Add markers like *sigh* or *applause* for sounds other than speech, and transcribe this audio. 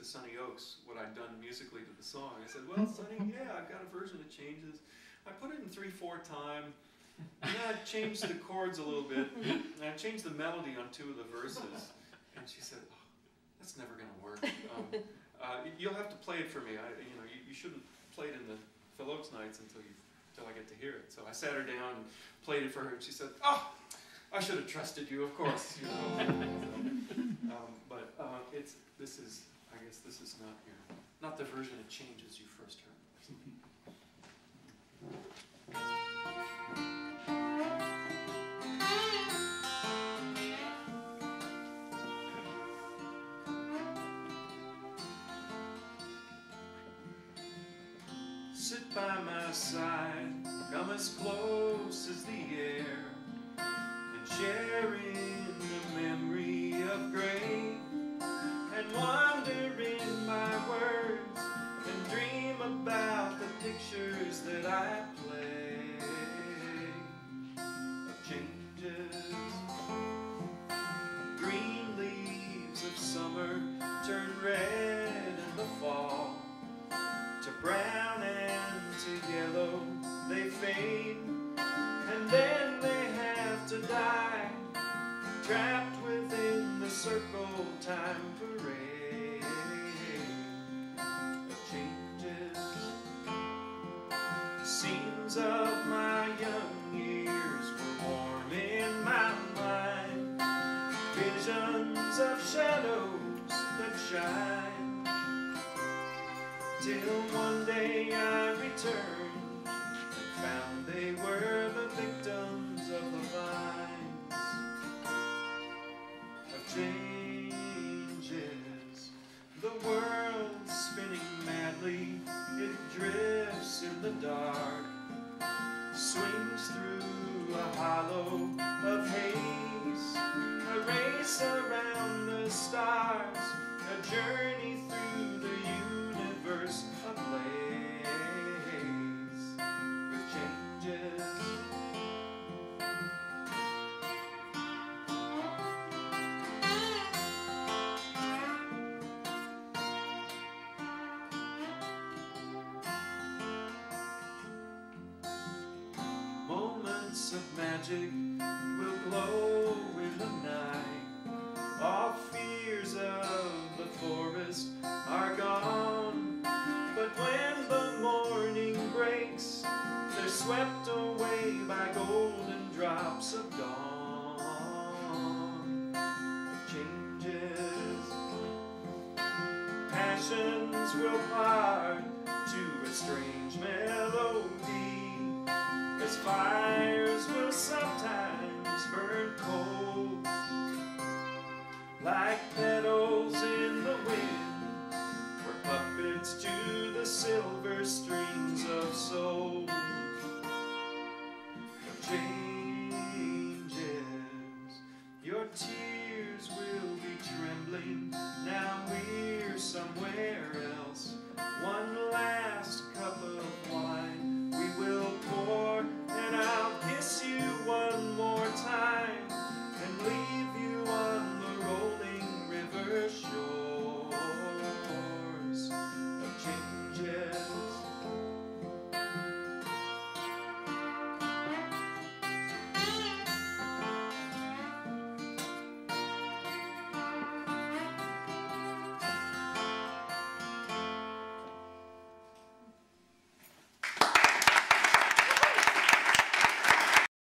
to Sonny Ochs what I'd done musically to the song. I said, well, Sonny, *laughs* yeah, I've got a version that changes. I put it in 3-4 time. And then I changed the chords a little bit. And I changed the melody on two of the verses. And she said, oh, that's never going to work. Um, uh, you'll have to play it for me. I, you know, you, you shouldn't play it in the Phil Ochs nights until you until I get to hear it. So I sat her down and played it for her, and she said, "Oh, I should have trusted you, of course." You know. *laughs* um, but uh, it's this is, I guess, this is not your not the version it changes you first heard. Sit by my side, come as close as the air, brown and to yellow. They fade and then they have to die. Trapped within the circle time parade. Of changes scenes of my young years. Were warm in my mind. Visions of shadows that shine Till one day I returned and found they were the victims of the vines of changes. The world spinning madly, it drifts in the dark, swings through a hollow of haze, a race around the stars, a journey Of magic will glow in the night. All fears of the forest are gone. But when the morning breaks, they're swept away by golden drops of dawn. Changes, passions will part to a strange melody. As fires sometimes burn cold Like petals